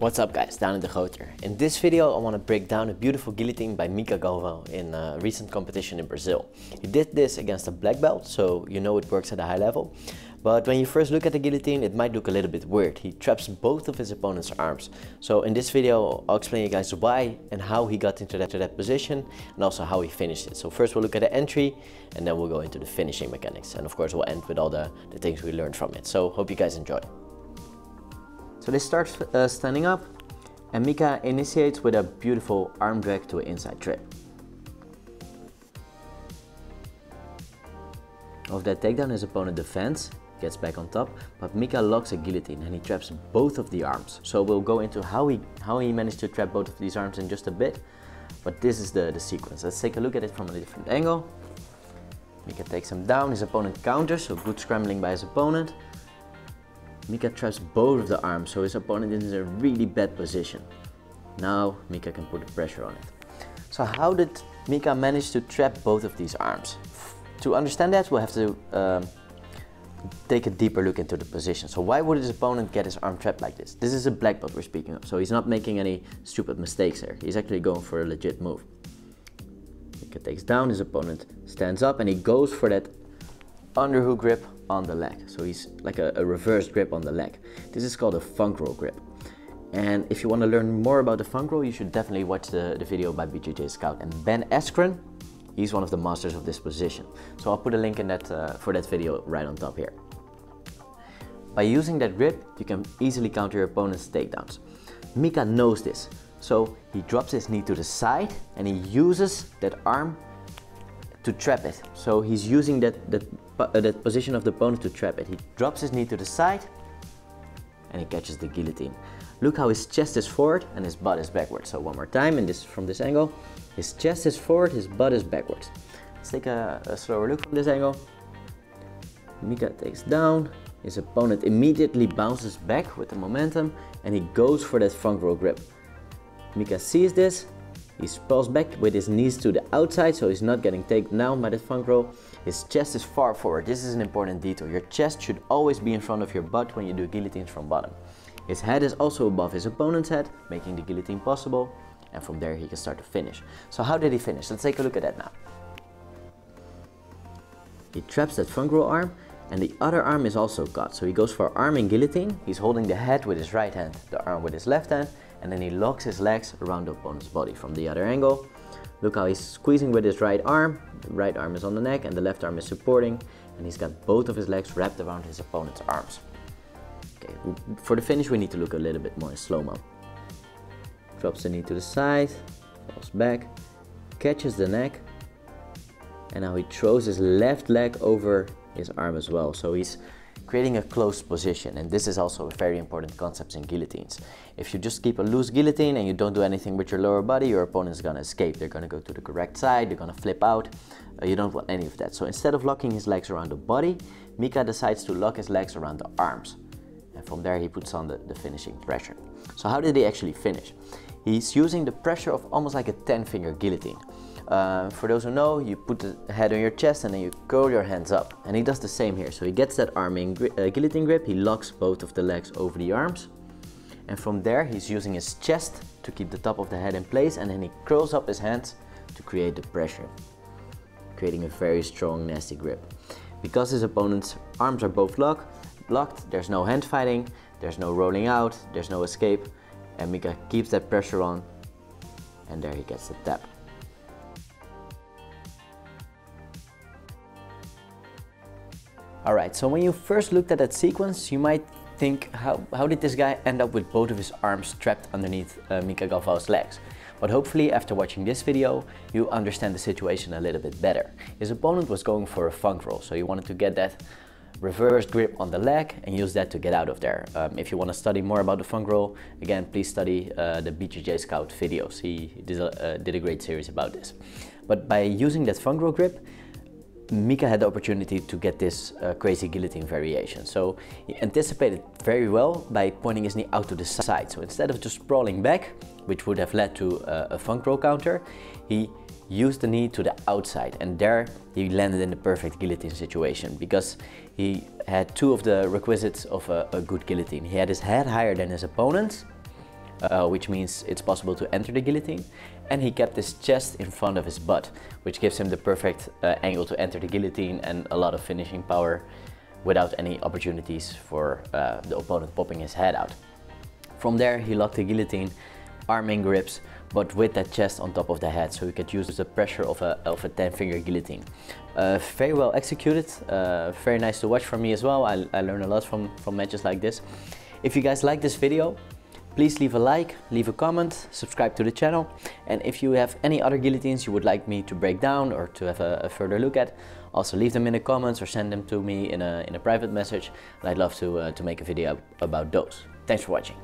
What's up guys, Daan de Groter. In this video I want to break down a beautiful guillotine by Mica Galvão in a recent competition in Brazil. He did this against a black belt, so you know it works at a high level. But when you first look at the guillotine, it might look a little bit weird. He traps both of his opponent's arms. So in this video, I'll explain you guys why and how he got into that, that position and also how he finished it. So first we'll look at the entry and then we'll go into the finishing mechanics. And of course we'll end with all the, the things we learned from it. So hope you guys enjoy. So they start uh, standing up and Mica initiates with a beautiful arm drag to an inside trip. Of that takedown, his opponent defends, gets back on top, but Mica locks a guillotine and he traps both of the arms. So we'll go into how he, how he managed to trap both of these arms in just a bit, but this is the, the sequence. Let's take a look at it from a different angle. Mica takes him down, his opponent counters, so good scrambling by his opponent. Mica traps both of the arms, so his opponent is in a really bad position. Now Mica can put the pressure on it. So how did Mica manage to trap both of these arms? To understand that, we'll have to um, take a deeper look into the position. So why would his opponent get his arm trapped like this? This is a black belt we're speaking of, so he's not making any stupid mistakes here. He's actually going for a legit move. Mica takes down, his opponent stands up and he goes for that underhook grip on the leg. So he's like a, a reverse grip on the leg. This is called a funk roll grip. And if you want to learn more about the funk roll, you should definitely watch the, the video by BJJ Scout. And Ben Askren, he's one of the masters of this position. So I'll put a link in that uh, for that video right on top here. By using that grip, you can easily counter your opponent's takedowns. Mica knows this, so he drops his knee to the side and he uses that arm to trap it. So he's using that, that uh, that position of the opponent to trap it. He drops his knee to the side and he catches the guillotine. Look how his chest is forward and his butt is backwards. So one more time, and this from this angle. His chest is forward, his butt is backwards. Let's take a, a slower look from this angle. Mica takes down. His opponent immediately bounces back with the momentum and he goes for that funk roll grip. Mica sees this, he sprawls back with his knees to the outside so he's not getting taken down by the funk roll. His chest is far forward. This is an important detail. Your chest should always be in front of your butt when you do guillotines from bottom. His head is also above his opponent's head, making the guillotine possible. And from there he can start to finish. So how did he finish? Let's take a look at that now. He traps that funk roll arm and the other arm is also caught. So he goes for arm in guillotine. He's holding the head with his right hand, the arm with his left hand, and then he locks his legs around the opponent's body from the other angle. Look how he's squeezing with his right arm. The right arm is on the neck and the left arm is supporting, and he's got both of his legs wrapped around his opponent's arms. Okay, for the finish we need to look a little bit more in slow-mo. Drops the knee to the side, falls back, catches the neck, and now he throws his left leg over his arm as well. So he's creating a closed position and this is also a very important concept in guillotines. If you just keep a loose guillotine and you don't do anything with your lower body, your opponent is gonna escape. They're gonna go to the correct side, they're gonna flip out. Uh, you don't want any of that. So instead of locking his legs around the body, Mica decides to lock his legs around the arms. And from there he puts on the, the finishing pressure. So how did he actually finish? He's using the pressure of almost like a 10 finger guillotine. Uh, for those who know, you put the head on your chest and then you curl your hands up. And he does the same here. So he gets that arm in gri uh, guillotine grip, he locks both of the legs over the arms. And from there, he's using his chest to keep the top of the head in place and then he curls up his hands to create the pressure, creating a very strong, nasty grip. Because his opponent's arms are both locked, blocked, there's no hand fighting, there's no rolling out, there's no escape, and Mica keeps that pressure on, and there he gets the tap. Alright, so when you first looked at that sequence, you might think, how, how did this guy end up with both of his arms trapped underneath uh, Mica Galvão's legs? But hopefully after watching this video, you understand the situation a little bit better. His opponent was going for a funk roll, so he wanted to get that reverse grip on the leg and use that to get out of there. Um, if you want to study more about the funk roll, again, please study uh, the BJJ Scout videos. He did a, uh, did a great series about this. But by using that funk roll grip, Mica had the opportunity to get this uh, crazy guillotine variation. So he anticipated very well by pointing his knee out to the side. So instead of just sprawling back, which would have led to uh, a funk roll counter, he used the knee to the outside and there he landed in the perfect guillotine situation because he had two of the requisites of a, a good guillotine. He had his head higher than his opponent's uh, which means it's possible to enter the guillotine. And he kept his chest in front of his butt, which gives him the perfect uh, angle to enter the guillotine and a lot of finishing power without any opportunities for uh, the opponent popping his head out. From there, he locked the guillotine, arm-in grips, but with that chest on top of the head, so he could use the pressure of a, of a 10 finger guillotine. Uh, very well executed, uh, very nice to watch for me as well. I, I learned a lot from, from matches like this. If you guys like this video, please leave a like, leave a comment, subscribe to the channel. And if you have any other guillotines you would like me to break down or to have a, a further look at, also leave them in the comments or send them to me in a, in a private message. And I'd love to, uh, to make a video about those. Thanks for watching.